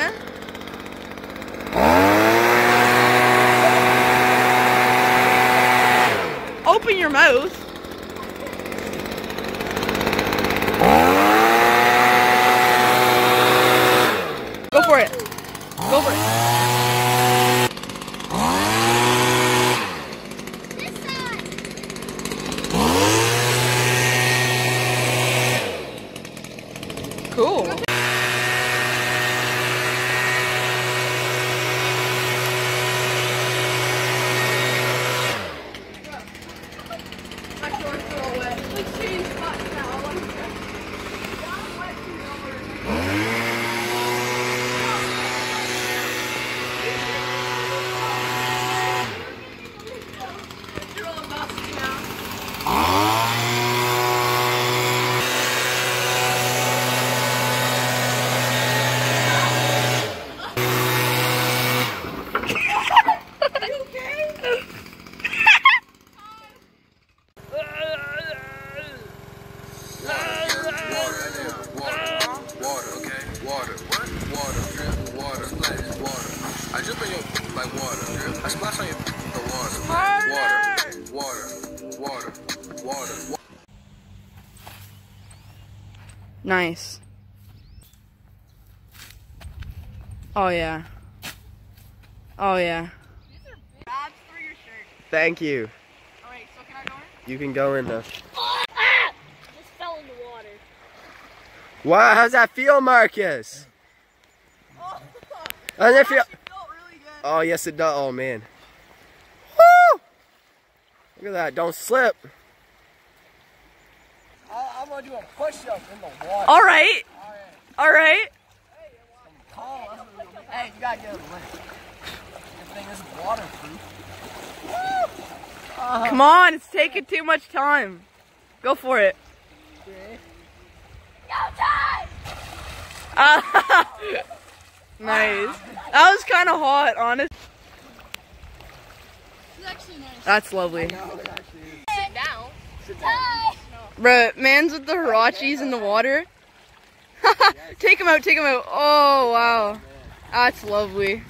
again. Open your mouth. Go for it. Go for it. I jump in your like water, drip. I splash on your the water. Water, water, water, water, water. Nice. Oh yeah. Oh yeah. Abs through your shirt. Thank you. Alright, so can I go in? You can go in now. Just fell in the water. Wow, how's that feel, Marcus? Oh, How's that feel? Felt really good. Oh, yes, it does. Oh, man. Woo! Look at that. Don't slip. I, I'm gonna do a push-up in the water. All right. All right. Oh, hey, you gotta get a lift. Good thing this is waterproof. Come on, it's taking too much time. Go for it. Ah, nice. That was kind of hot, honest. Nice. That's lovely. Sit down. Bruh, man's with the Huaraches in the water. take him out, take him out. Oh, wow. That's lovely.